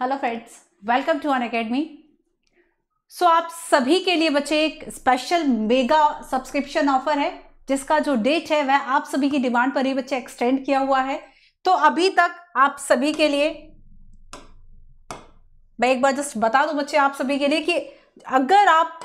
Hello friends welcome to Unacademy so आप सभी के लिए बच्चे, एक स्पेशल मेगा सब्सक्रिप्शन ऑफ़र है, जिसका जो डेट है, वह आप सभी की डिमांड पर ही बच्चे एक्सटेंड किया हुआ है। तो अभी तक आप सभी के लिए, मैं एक बार जस्ट बता दूँ बच्चे, आप सभी के लिए कि अगर आप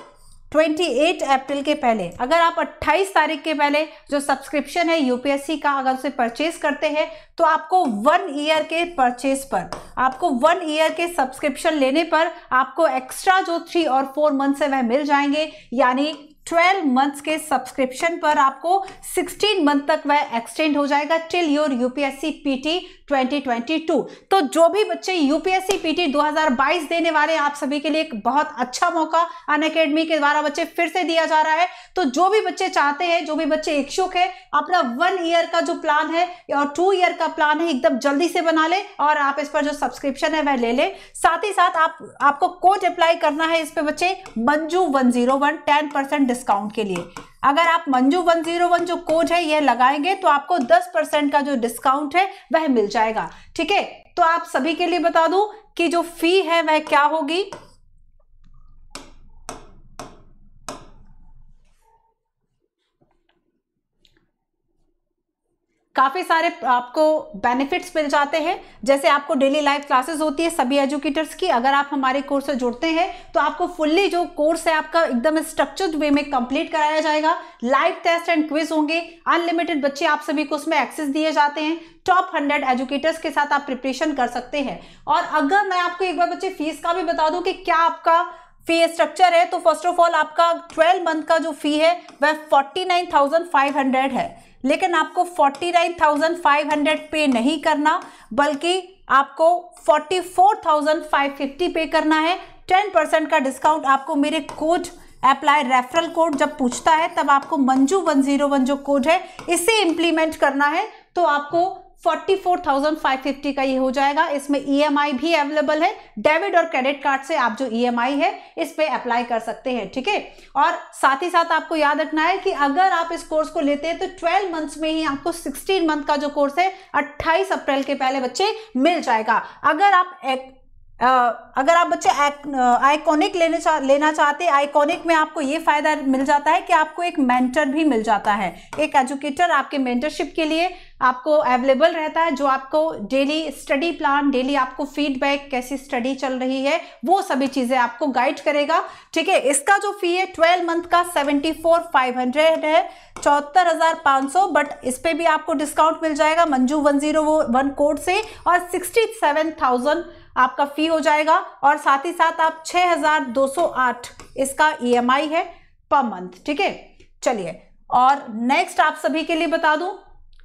28 अप्रैल के पहले, अगर आप 28 तारीख के पहले जो सब्सक्रिप्शन है यूपीएससी का अगर उसे परचेज करते हैं तो आपको वन ईयर के परचेज पर, आपको वन ईयर के सब्सक्रिप्शन लेने पर आपको एक्स्ट्रा जो थ्री और फोर मंथ है, वह मिल जाएँगे। यानी 12 मंथ्स के सब्सक्रिप्शन पर आपको 16 मंथ तक वह एक्सटेंड हो जाएगा टिल योर यूपीएससी पीटी 2022 तो जो भी बच्चे यूपीएससी पीटी 2022 देने वाले आप सभी के लिए एक बहुत अच्छा मौका अन अकेडमी के द्वारा बच्चे फिर से दिया जा रहा है। तो जो भी बच्चे चाहते हैं, जो भी बच्चे इच्छुक है, अपना वन ईयर का जो प्लान है और टू ईयर का प्लान है, एकदम जल्दी से बना ले और आप इस पर जो सब्सक्रिप्शन है, वह ले ले। साथ ही साथ आप, आपको कोड अप्लाई करना है इस पे बच्चे, Manju one zero one ten percent discount के लिए। अगर आप मंजू वन ज़ीरो वन जो कोड है यह लगाएँगे तो आपको दस परसेंट का जो डिस्काउंट है, वह मिल जाएगा। ठीक है? तो आप सभी के लिए बता दूँ कि जो फ़ी है, वह क्या होगी? काफ़ी सारे आपको बेनिफिट्स मिल जाते हैं। जैसे आपको डेली लाइव क्लासेस होती है सभी एजुकेटर्स की। अगर आप हमारे कोर्स से जुड़ते हैं तो आपको फुल्ली जो कोर्स है आपका एकदम स्ट्रक्चर्ड वे में कंप्लीट कराया जाएगा। लाइव टेस्ट एंड क्विज होंगे। अनलिमिटेड बच्चे आप सभी को उसमें एक्सेस दिए जाते हैं। टॉप हंड्रेड एजुकेटर्स के साथ आप प्रिपरेशन कर सकते हैं। और अगर मैं आपको एक बार बच्चे फ़ीस का भी बता दूँ कि क्या आपका फ़ी स्ट्रक्चर है तो फ़र्स्ट ऑफ़ ऑल आपका ट्वेल्व मंथ का जो फ़ी है, वह forty nine thousand five hundred है। लेकिन आपको 49,500 पे नहीं करना बल्कि आपको 44,550 पे करना है। 10 परसेंट का डिस्काउंट आपको मेरे कोड अप्लाई रेफरल कोड जब पूछता है तब आपको मंजू 101 जो कोड है इसे इंप्लीमेंट करना है। तो आपको 44,550 का ये हो जाएगा। इसमें ईएमआई e भी अवेलेबल है। डेबिट और क्रेडिट कार्ड से आप जो ईएमआई e है इस पर अप्लाई कर सकते हैं ठीक है? और साथ ही साथ आपको याद रखना है कि अगर आप इस कोर्स को लेते हैं तो 12 मंथ्स में ही आपको 16 मंथ का जो कोर्स है 28 अप्रैल के पहले बच्चे मिल जाएगा। अगर आप अगर आप बच्चे आइकॉनिक लेने चा, लेना चाहते हैं आइकॉनिक में आपको ये फ़ायदा मिल जाता है कि आपको एक मेंटर भी मिल जाता है। एक एजुकेटर आपके मेंटरशिप के लिए आपको अवेलेबल रहता है जो आपको डेली स्टडी प्लान डेली आपको फीडबैक कैसी स्टडी चल रही है वो सभी चीज़ें आपको गाइड करेगा। ठीक है इसका जो फ़ी है ट्वेल्व मंथ का सेवेंटी फोर फाइव हंड्रेड है चौहत्तर हज़ार पाँच सौ बट इस पर भी आपको डिस्काउंट मिल जाएगा मंजू वन ज़ीरो कोड से और सिक्सटी सेवन थाउज़ेंड आपका फ़ी हो जाएगा और साथ ही साथ आप 6208 इसका ईएमआई e है पर मंथ ठीक है? चलिए, और नेक्स्ट आप सभी के लिए बता दूँ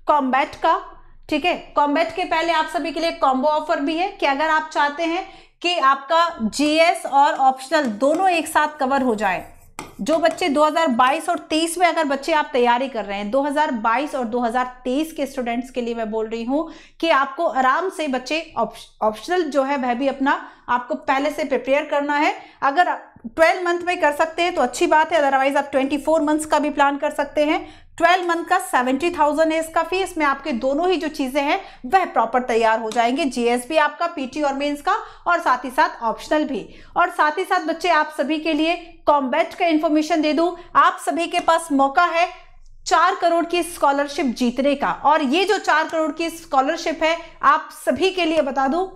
कॉम्बैट का, ठीक है? कॉम्बैट के पहले आप सभी के लिए कॉम्बो ऑफ़र भी है कि अगर आप चाहते हैं कि आपका जीएस और ऑप्शनल दोनों एक साथ कवर हो जाए जो बच्चे 2022 और 23 में अगर बच्चे आप तैयारी कर रहे हैं 2022 और 2023 के स्टूडेंट्स के लिए मैं बोल रही हूँ कि आपको आराम से बच्चे ऑप्शनल जो है, वह भी अपना आपको पहले से प्रिपेयर करना है। अगर 12 मंथ में कर सकते हैं तो अच्छी बात है। अदरवाइज़ आप 24 मंथ्स का भी प्लान कर सकते हैं। ट्वेल्व मंथ का सेवेंटी थाउज़ेंड है इसका फ़ी इसमें आपके दोनों ही जो चीज़ें हैं, वह प्रॉपर तैयार हो जाएँगे। जीएस भी आपका पीटी और मेंस का, और साथ ही साथ ऑप्शनल भी। और साथ ही साथ बच्चे, आप सभी के लिए कॉम्बैट का इंफॉर्मेशन दे दूँ। आप सभी के पास मौका है चार करोड़ की स्कॉलरशिप जीतने का। और ये जो चार करोड़ की स्कॉलरशिप है, आप सभी के लिए बता दूँ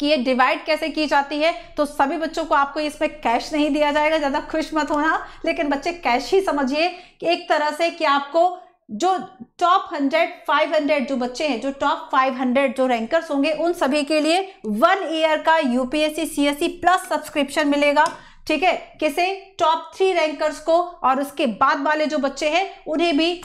कि ये डिवाइड कैसे की जाती है तो सभी बच्चों को आपको इसमें कैश नहीं दिया जाएगा, ज़्यादा खुश मत होना। लेकिन बच्चे कैश ही समझिए कि एक तरह से कि आपको जो टॉप हंड्रेड फाइव हंड्रेड जो बच्चे हैं, जो टॉप फाइव हंड्रेड जो रैंकर्स होंगे, उन सभी के लिए वन ईयर का यूपीएससी सीएससी प्लस सब्सक्रिप्शन मिलेगा। ठीक है? किसे? टॉप थ्री रैंकर्स को, और उसके बाद वाले जो बच्चे हैं, उन्हें भी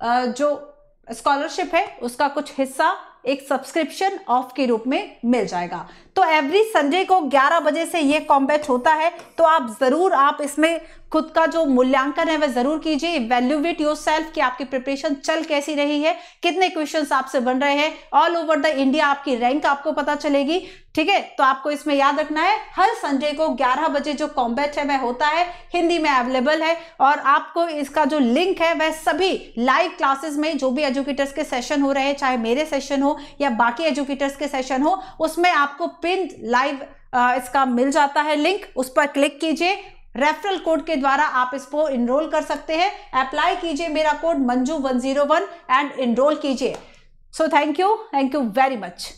जो स्कॉलरशिप है, उसका कुछ हिस्सा एक सब्सक्रिप्शन ऑफ़ के रूप में मिल जाएगा। तो एवरी संडे को 11 बजे से ये कॉम्बैट होता है तो आप ज़रूर आप इसमें खुद का जो मूल्यांकन है, वह ज़रूर कीजिए। वैल्यूवेट योर सेल्फ कि आपकी प्रिपरेशन चल कैसी रही है, कितने क्वेश्चन आपसे बन रहे हैं। ऑल ओवर द इंडिया आपकी रैंक आपको पता चलेगी, ठीक है? तो आपको इसमें याद रखना है, हर संडे को 11 बजे जो कॉम्बैट है, वह होता है, हिंदी में अवेलेबल है और आपको इसका जो लिंक है, वह सभी लाइव क्लासेस में जो भी एजुकेटर्स के सेशन हो रहे हैं, चाहे मेरे सेशन हो या बाकी एजुकेटर्स के सेशन हो, उसमें आपको पिन लाइव इसका मिल जाता है लिंक, उस पर क्लिक कीजिए। रेफरल कोड के द्वारा आप इसको इनरोल कर सकते हैं। अप्लाई कीजिए मेरा code Manju one zero one and enroll कीजिए। So thank you thank you very much